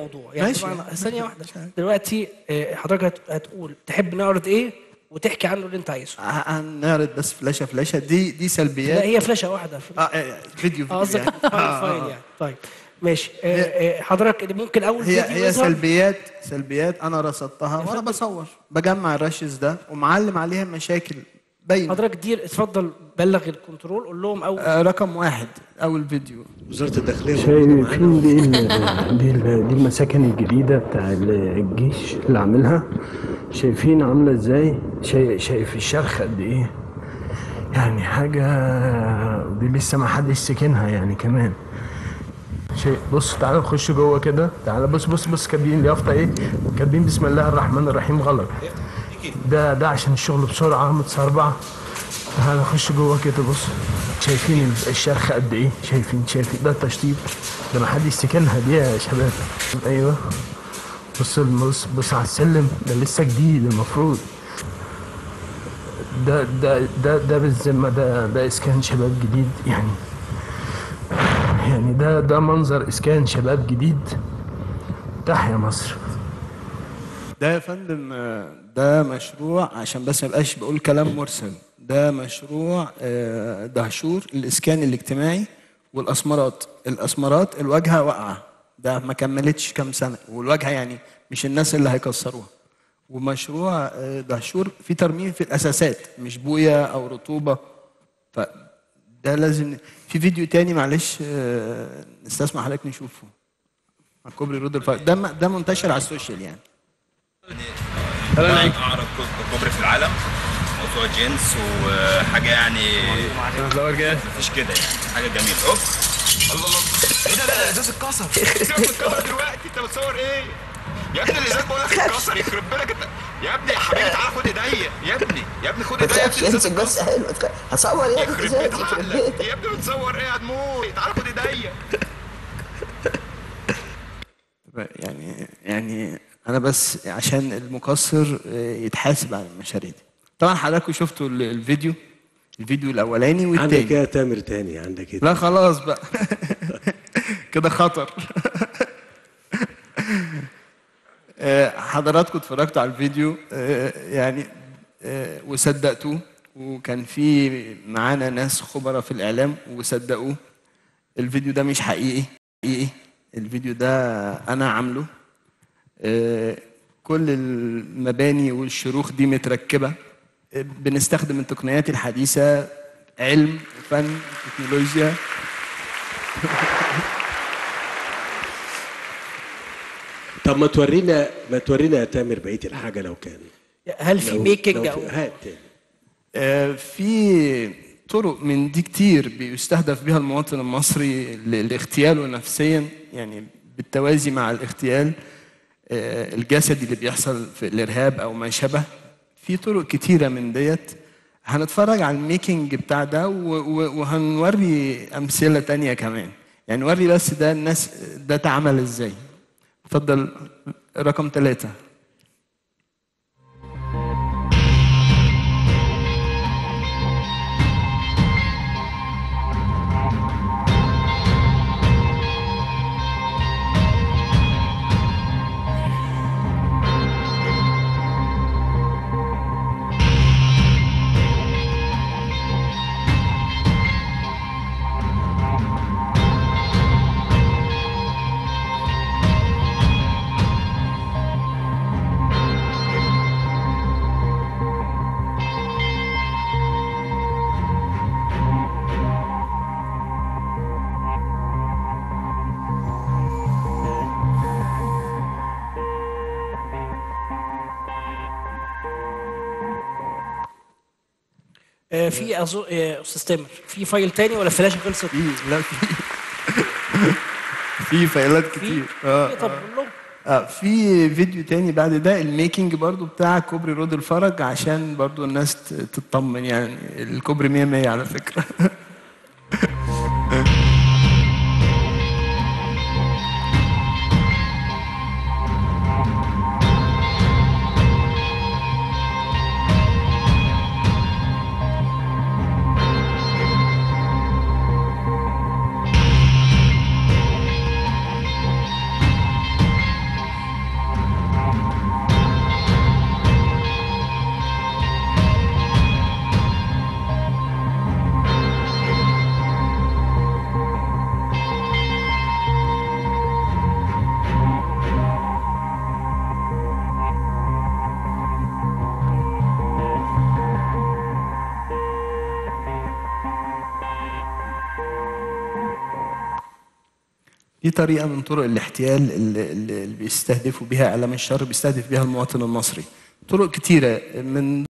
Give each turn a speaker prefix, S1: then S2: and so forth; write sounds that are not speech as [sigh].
S1: الموضوع. يعني
S2: ماشي.
S1: طبعا ثانية واحدة. دلوقتي آه، حضرتك هت- هتقول تحب نعرض إيه؟ وتحكي عنه اللي أنت عايزه.
S2: هنعرض بس فلاشة فلاشة. دي دي
S1: لا
S2: سلبيات
S1: هي فلاشة واحدة.
S2: آه آه، فيديو
S1: آه،
S2: فيديو
S1: قصدك؟
S2: يعني. آه،
S1: file
S2: آه.
S1: يعني. طيب ماشي. آه، آه، حضرتك اللي ممكن أول
S2: هي
S1: فيديو
S2: هي
S1: يظهر؟
S2: سلبيات سلبيات. أنا رصدتها وأنا بصور. بجمع ال rushes ده ومعلم عليها مشاكل باينه
S1: حضرتك دير اتفضل بلغ ال control قول لهم أول.
S2: آه، رقم واحد أول فيديو.
S3: وزارة الداخلية.
S4: شايفين دي دي دي المساكن الجديدة بتاع ال- الجيش اللي عاملها. شايفين عاملة إزاي؟ شايف, شايف الشرخ قد إيه؟ يعني حاجة دي لسه ما حدش سكنها يعني كمان. شيء بص تعالى نخش جوه كده. تعالى بص بص بص كاتبين اليافطة إيه؟ كاتبين بسم الله الرحمن الرحيم غلط. ده ده عشان الشغل بسرعة متسربع تعالى نخش جوه كده بص. شايفين الشرخ قد إيه؟ شايفين شايفين. ده التشطيب. ده ما حدش سكنها دي يا شباب. أيوه. بص بص بص على السلم. ده لسه جديد المفروض. ده ده ده ده بالذمة ده ده إسكان شباب جديد يعني. يعني ده ده منظر إسكان شباب جديد. تحيا مصر.
S2: ده يا فندم ده مشروع عشان بس ما يبقاش بقول كلام مرسل. ده مشروع آه، دهشور الإسكان الاجتماعي والأسمرات. الأسمرات الواجهة واقعة. ده ما كملتش كام سنة. والواجهة يعني مش الناس اللي هيكسروها. ومشروع آه، دهشور في ترميم في الأساسات مش بوية أو رطوبة. فده لازم في فيديو تاني معلش آه، نستسمح حضرتك نشوفه. على كوبري روض الفرج ده ده منتشر على ال social
S5: يعني. اعرض كوبري في العالم. موضوع جنس وحاجة يعني مفيش كده يعني. حاجة جميلة. أوف. الله الله. إيه ده؟ ده الازاز اتكسر الكاميرا دلوقتي. انت بتصور إيه؟ يا ابني الازاز بقول لك اتكسر يخرب بالك أنت. يا ابني يا حبيبي تعالى خد إيديا. يا ابني. يا ابني خد إيديا. يا ابني
S6: بس حلو هصور يا
S5: يخرب
S6: بيتك
S5: يا ابني بتصور إيه هتموت تعالى خد إيديا. [laughs]
S2: يعني يعني أنا بس عشان المقصر آه، يتحاسب على المشاريع دي. طبعا حضراتكم شفتوا ال- الفيديو الفيديو الأولاني
S3: عندك
S2: والتاني.
S3: إيه يا تامر تاني عندك إيه
S2: لا خلاص بقى. [laughs] كده خطر. [laughs] آه، حضراتكم اتفرجتوا على الفيديو آه، يعني وصدقتوه. وكان في معانا ناس خبراء في الإعلام وصدقوه. الفيديو ده مش حقيقي حقيقي. الفيديو ده أنا عامله. كل المباني والشروخ دي متركبة. آه، بنستخدم التقنيات الحديثة علم فن تكنولوجيا. [laughs]
S3: طب ما تورينا ما تورينا يا تامر بقية الحاجة لو كان.
S1: هل في ميكنج أو
S3: في- هات
S2: آه، في طرق من دي كتير بيستهدف بها المواطن المصري لاغتياله نفسيا يعني بالتوازي مع الاغتيال آه، الجسدي اللي بيحصل في الإرهاب أو ما شابه في طرق كتيرة من ديت. هنتفرج على الميكنج بتاع ده وهنوري أمثلة تانية كمان. يعني نوري بس ده الناس ده اتعمل إزاي. اتفضل رقم ثلاثة
S1: في أظن آه، أستاذ تامر في file تاني ولا فلاشه خلصت؟
S2: في لا في [laughs] في فايلات كتير. آه
S1: في طب
S2: آه في فيديو تاني بعد ده ال making برضو بتاع كوبري روض الفرج عشان برضو الناس تطمن يعني الكوبري 100 100 على فكرة. [laughs] دي طريقة من طرق الاحتيال اللي, بيستهدفوا بها إعلام الشر بيستهدف بها المواطن المصري. طرق كتيرة من